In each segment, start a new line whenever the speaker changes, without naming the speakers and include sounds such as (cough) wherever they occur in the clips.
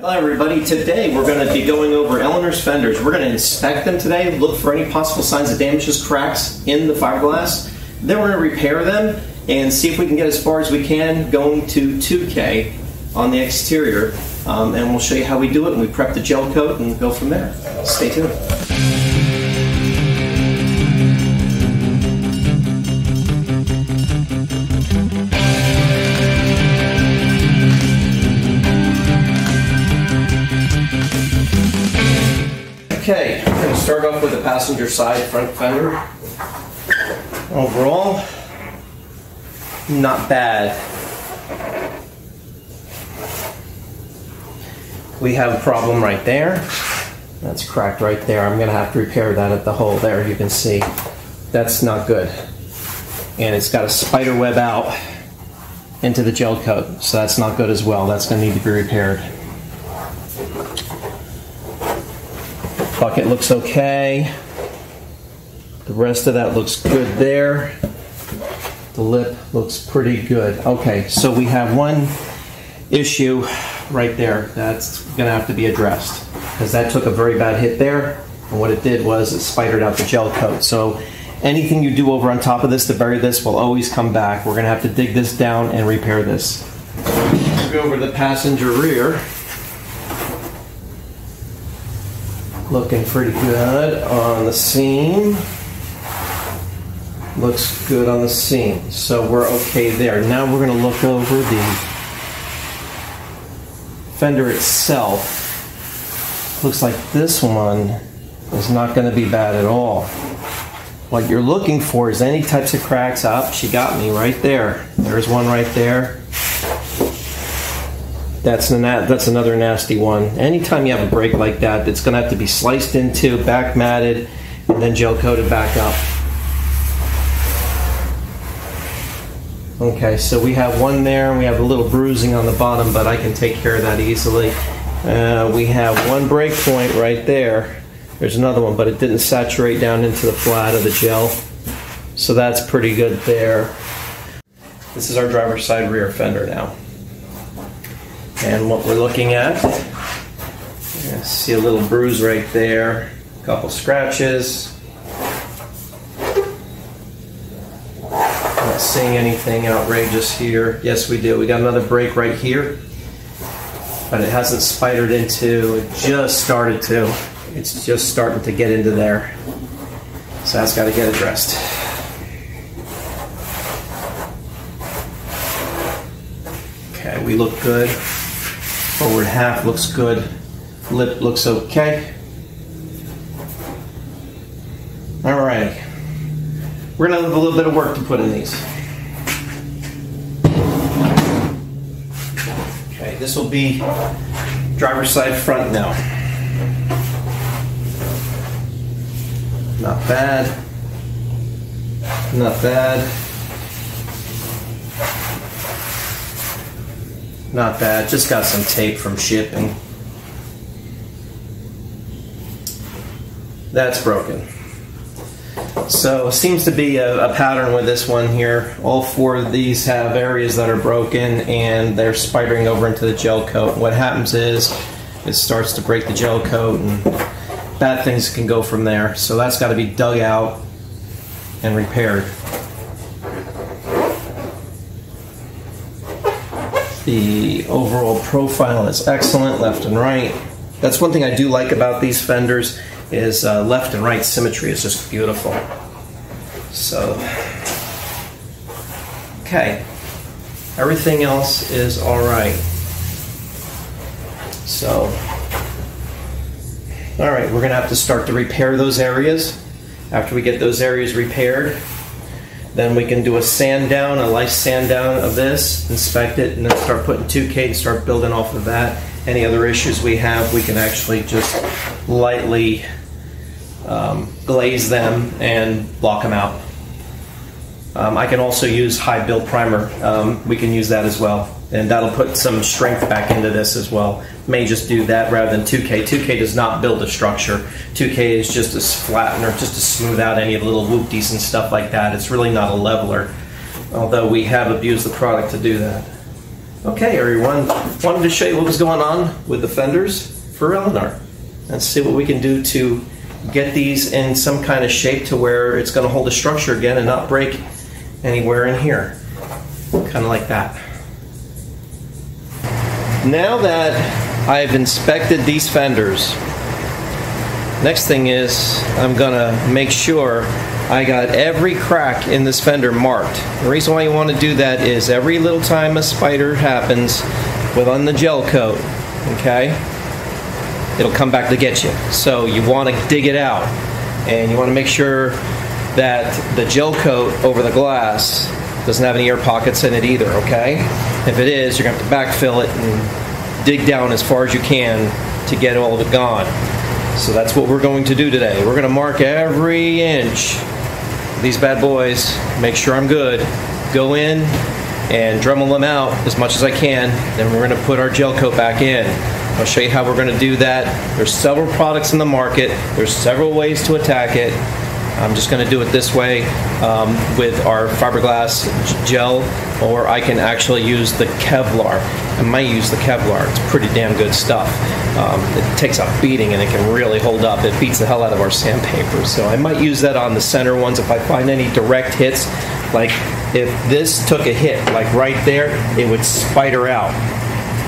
Hello everybody, today we're going to be going over Eleanore's fenders. We're going to inspect them today, look for any possible signs of damages, cracks in the fiberglass. Then we're going to repair them and see if we can get as far as we can going to 2K on the exterior. Um, and we'll show you how we do it and we prep the gel coat and go from there. Stay tuned. Okay, we're going to start off with the passenger side front fender. Overall, not bad. We have a problem right there. That's cracked right there. I'm going to have to repair that at the hole there. You can see that's not good. And it's got a spider web out into the gel coat, so that's not good as well. That's going to need to be repaired. Bucket looks okay. The rest of that looks good there. The lip looks pretty good. Okay, so we have one issue right there that's gonna have to be addressed because that took a very bad hit there. And what it did was it spidered out the gel coat. So anything you do over on top of this to bury this will always come back. We're gonna have to dig this down and repair this. Go over to the passenger rear. Looking pretty good on the seam. Looks good on the seam. So we're okay there. Now we're going to look over the fender itself. Looks like this one is not going to be bad at all. What you're looking for is any types of cracks. Up, she got me right there. There's one right there. That's, that's another nasty one. Anytime you have a break like that, it's going to have to be sliced into, back matted, and then gel coated back up. Okay, so we have one there, and we have a little bruising on the bottom, but I can take care of that easily. Uh, we have one break point right there. There's another one, but it didn't saturate down into the flat of the gel. So that's pretty good there. This is our driver's side rear fender now. And what we're looking at, see a little bruise right there, a couple scratches. Not seeing anything outrageous here. Yes, we do. We got another break right here, but it hasn't spidered into, it just started to. It's just starting to get into there. So that's got to get addressed. Okay, we look good. Forward half looks good. Lip looks okay. All right. We're gonna have a little bit of work to put in these. Okay, this will be driver's side front now. Not bad. Not bad. Not bad, just got some tape from shipping. That's broken. So seems to be a, a, pattern with this one here. All four of these have areas that are broken and they're spidering over into the gel coat. What happens is it starts to break the gel coat and bad things can go from there. So that's got to be dug out and repaired. The overall profile is excellent, left and right. That's one thing I do like about these fenders is uh, left and right symmetry is just beautiful. So, okay, everything else is all right. So, all right, we're gonna have to start to repair those areas. After we get those areas repaired, then we can do a sand down, a light sand down of this, inspect it, and then start putting 2K and start building off of that. Any other issues we have, we can actually just lightly um, glaze them and block them out. Um, I can also use high build primer. Um, we can use that as well. And that'll put some strength back into this as well. May just do that rather than 2K. 2K does not build a structure. 2K is just a flattener, just to smooth out any of the little whoopties and stuff like that. It's really not a leveler, although we have abused the product to do that. Okay, everyone. Wanted to show you what was going on with the fenders for Eleanore Let's see what we can do to get these in some kind of shape to where it's going to hold the structure again and not break anywhere in here. Kind of like that. Now that I've inspected these fenders, next thing is I'm going to make sure I got every crack in this fender marked. The reason why you want to do that is every little time a spider happens with on the gel coat, okay, it'll come back to get you. So you want to dig it out and you want to make sure that the gel coat over the glass doesn't have any air pockets in it either, okay? If it is, you're going to have to backfill it and dig down as far as you can to get all of it gone. So that's what we're going to do today. We're going to mark every inch these bad boys, make sure I'm good, go in and Dremel them out as much as I can. Then we're going to put our gel coat back in. I'll show you how we're going to do that. There's several products in the market. There's several ways to attack it. I'm just going to do it this way um, with our fiberglass gel, or I can actually use the Kevlar. I might use the Kevlar. It's pretty damn good stuff. Um, it takes a beating and it can really hold up. It beats the hell out of our sandpaper. So I might use that on the center ones if I find any direct hits. Like if this took a hit, like right there, it would spider out.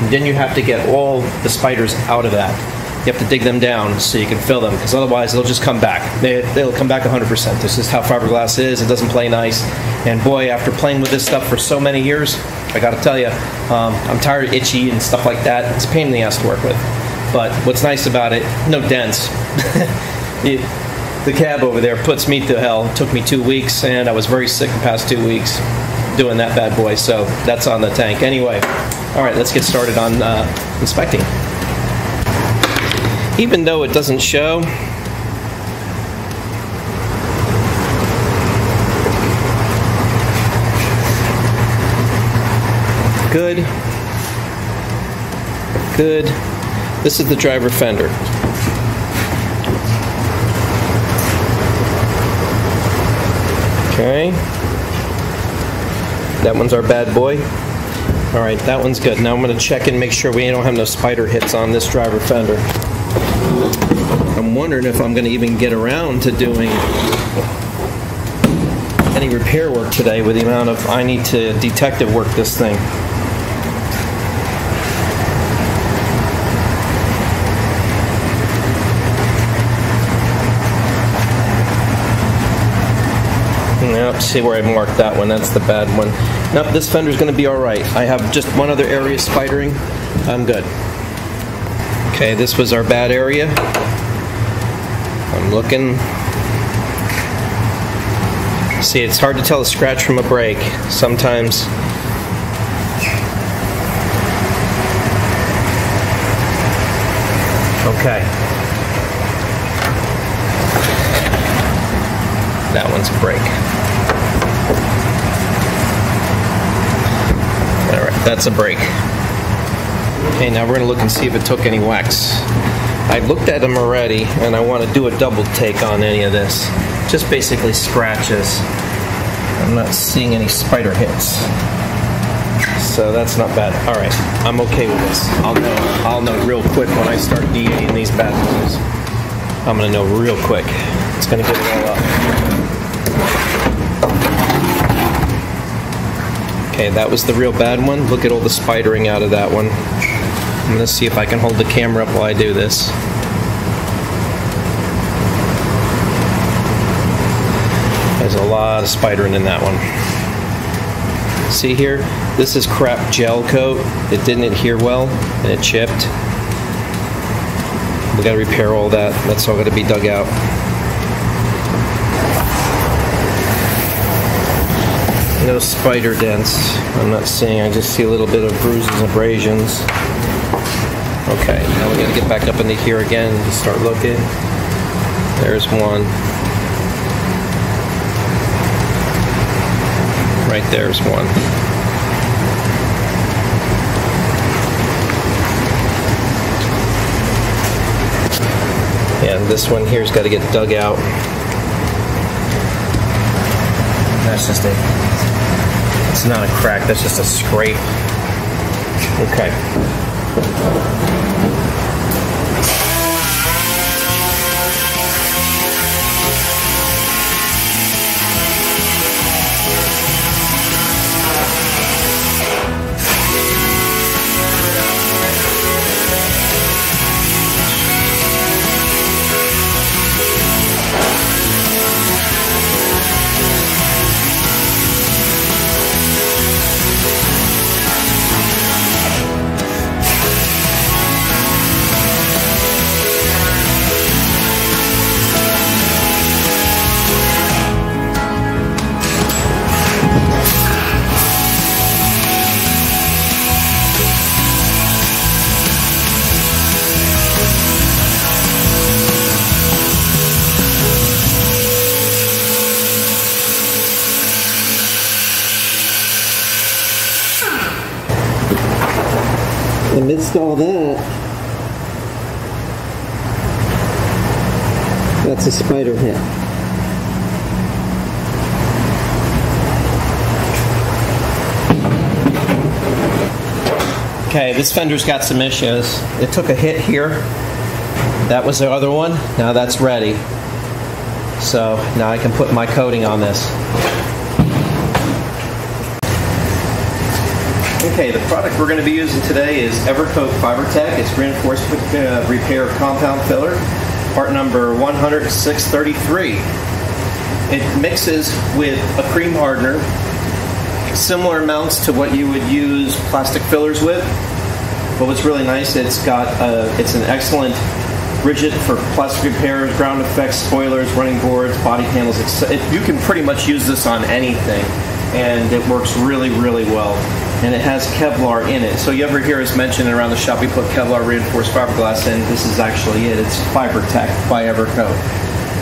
And then you have to get all the spiders out of that you have to dig them down so you can fill them because otherwise they'll just come back. They, will come back 100%. This is how fiberglass is. It doesn't play nice. And boy, after playing with this stuff for so many years, I got to tell you, um, I'm tired of itchy and stuff like that. It's a pain in the ass to work with. But what's nice about it, no dents. (laughs) it, the cab over there puts me to hell. It took me two weeks, and I was very sick the past two weeks doing that bad boy. So that's on the tank. Anyway, all right, let's get started on uh, inspecting even though it doesn't show, good, good. This is the driver fender. Okay. That one's our bad boy. All right, that one's good. Now I'm going to check and make sure we don't have no spider hits on this driver fender. I'm wondering if I'm going to even get around to doing any repair work today with the amount of I need to detective work this thing. See where I marked that one. That's the bad one. Nope, this fender's going to be all right. I have just one other area spidering. I'm good. Okay, this was our bad area. I'm looking. See, it's hard to tell a scratch from a break. Sometimes Okay. That one's a break. All right, that's a break. Okay, now we're going to look and see if it took any wax. I've looked at them already, and I want to do a double take on any of this. Just basically scratches. I'm not seeing any spider hits. So that's not bad. All right, I'm okay with this. I'll know. I'll know real quick when I start DAing these bad boys. I'm gonna know real quick. It's gonna get it all up. Okay, that was the real bad one. Look at all the spidering out of that one. To see if I can hold the camera up while I do this. There's a lot of spidering in that one. See here? This is crap gel coat. It didn't adhere well and it chipped. We got to repair all that. That's all got to be dug out. No spider dents. I'm not seeing. I just see a little bit of bruises, and abrasions. Okay, now we gotta get back up into here again and start looking. There's one. Right there's one. And this one here's got to get dug out. That's just a, it's not a crack, that's just a scrape. Okay. ハハハハ!
Amidst all that, that's a spider hit.
Okay, this fender's got some issues. It took a hit here. That was the other one. Now that's ready. So now I can put my coating on this. Okay, the product we're going to be using today is Evercoat FiberTech. It's reinforced uh, repair compound filler, part number 10633. It mixes with a cream hardener, similar amounts to what you would use plastic fillers with. But what's really nice, it's got a, uh, it's an excellent rigid for plastic repairs, ground effects, spoilers, running boards, body panels. It, you can pretty much use this on anything, and it works really, really well and it has Kevlar in it. So you ever hear us mention around the shop, we put Kevlar reinforced fiberglass in. This is actually it. It's FiberTech by Evercoat.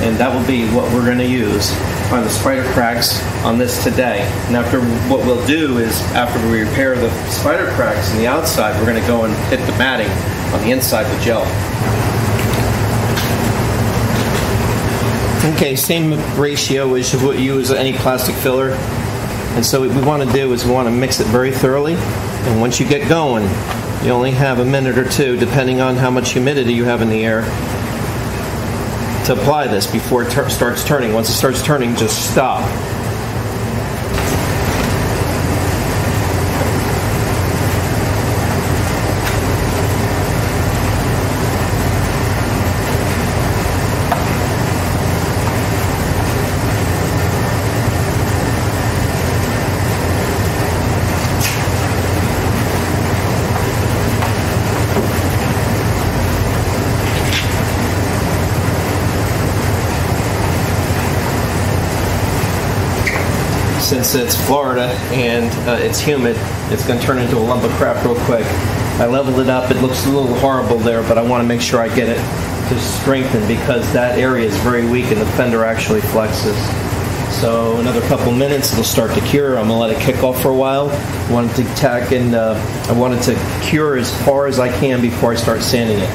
And that will be what we're going to use on the spider cracks on this today. And after what we'll do is after we repair the spider cracks on the outside, we're going to go and hit the matting on the inside with gel. Okay, same ratio as what you use any plastic filler. And so what we want to do is we want to mix it very thoroughly. And once you get going, you only have a minute or two, depending on how much humidity you have in the air, to apply this before it ter- starts turning. Once it starts turning, just stop. Since it's Florida and uh, it's humid, it's going to turn into a lump of crap real quick. I leveled it up. It looks a little horrible there, but I want to make sure I get it to strengthen because that area is very weak and the fender actually flexes. So another couple minutes, it'll start to cure. I'm gonna let it kick off for a while. I wanted to tack and uh, I wanted to cure as far as I can before I start sanding it.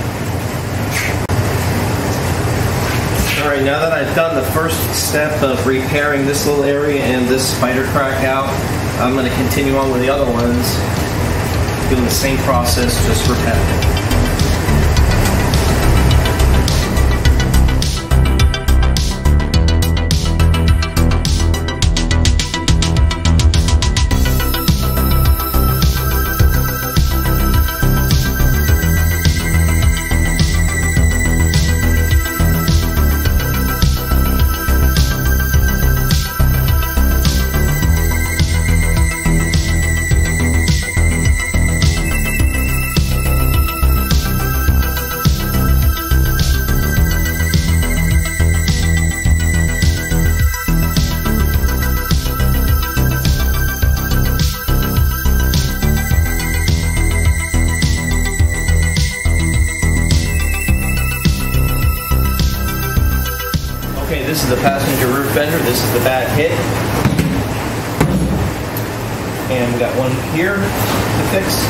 All right, now that I've done the first step of repairing this little area and this spider crack out, I'm going to continue on with the other ones, doing the same process, just repetitive. This is the passenger roof fender. This is the bad hit. And we got one here to fix.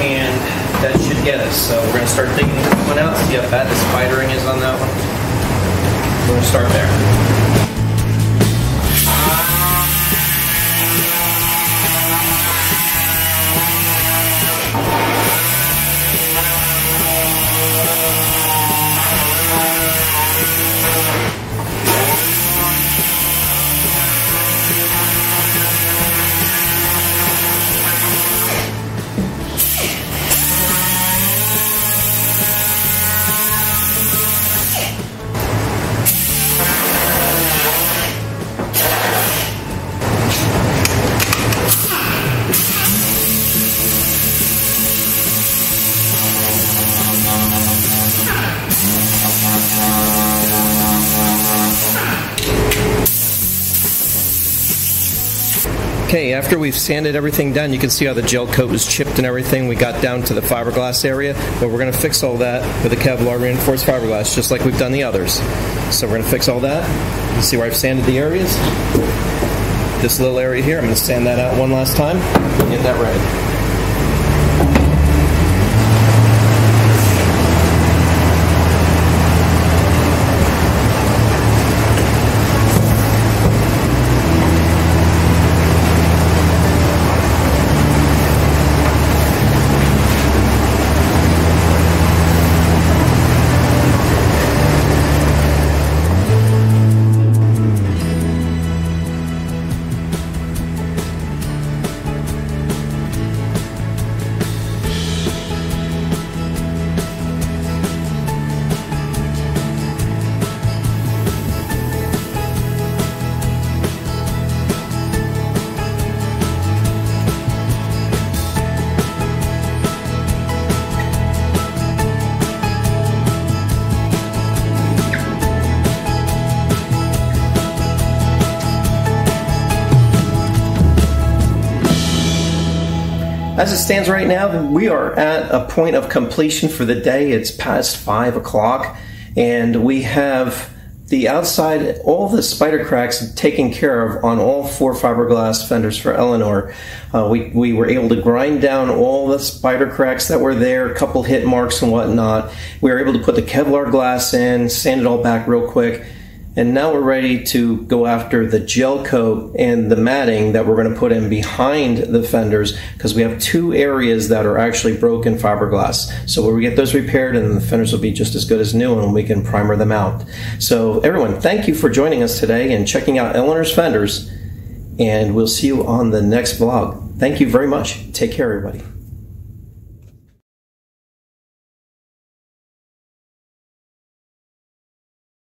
And that should get us. So we're going to start digging this one out, see how bad the spidering is on that one. We're going to start there. Okay, after we've sanded everything down, you can see how the gel coat was chipped and everything. We got down to the fiberglass area, but we're going to fix all that with a Kevlar reinforced fiberglass, just like we've done the others. So we're going to fix all that. You see where I've sanded the areas? This little area here, I'm going to sand that out one last time and get that ready. As it stands right now, we are at a point of completion for the day. It's past five o'clock, and we have the outside, all the spider cracks taken care of on all four fiberglass fenders for Eleanore. Uh, we, we were able to grind down all the spider cracks that were there, a couple hit marks and whatnot. We were able to put the Kevlar glass in, sand it all back real quick and now we're ready to go after the gel coat and the matting that we're going to put in behind the fenders because we have two areas that are actually broken fiberglass. So when we get those repaired and the fenders will be just as good as new and we can primer them out. So everyone, thank you for joining us today and checking out Eleanore's Fenders and we'll see you on the next vlog. Thank you very much. Take care everybody.